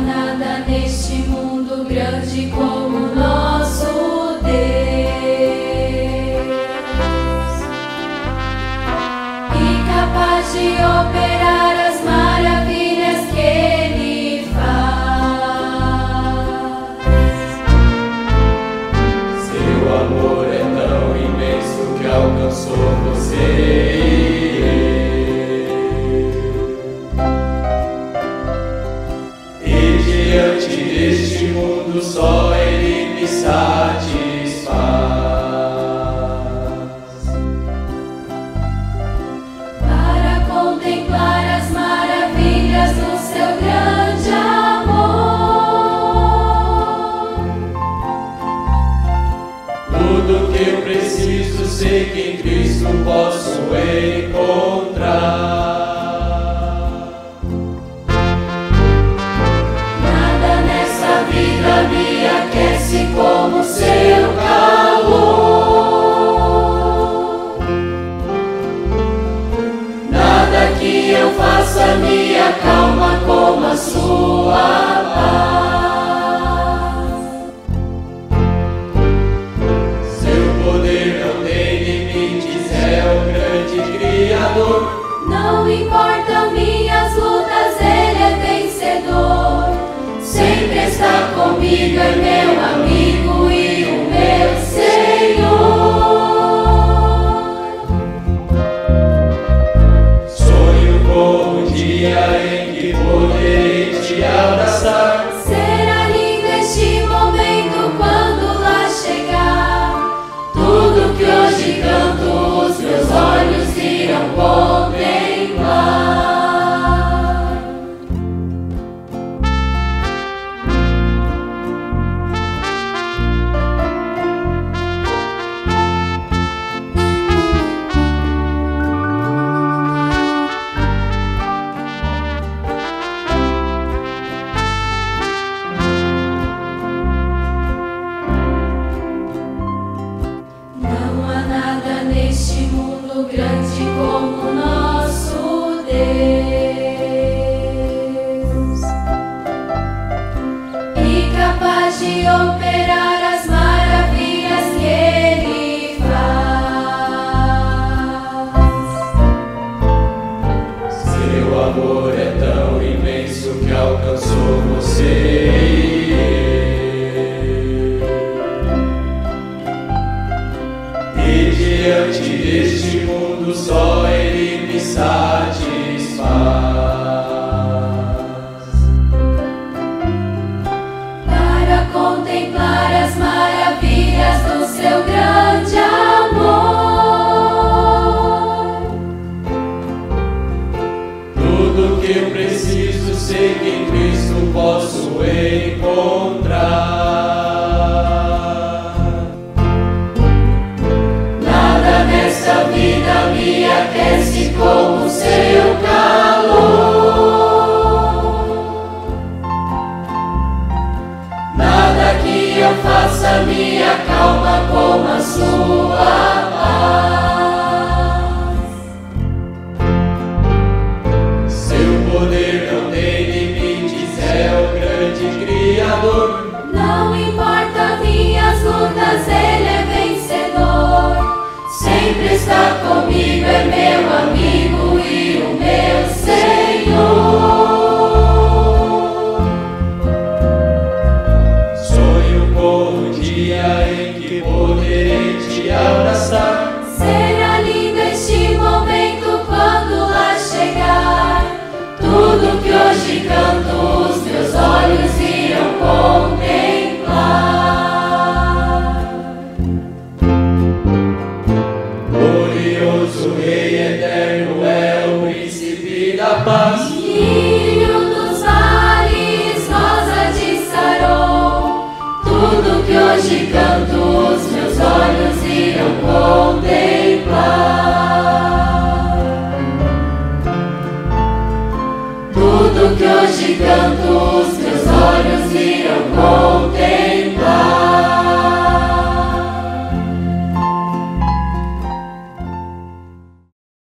nada neste mundo grande como nosso Deus e capaz de operar. deste mundo só ele me satisfaz. Para contemplar as maravilhas do seu grande amor, tudo que eu preciso sei que em Cristo posso encontrar. Hallelujah.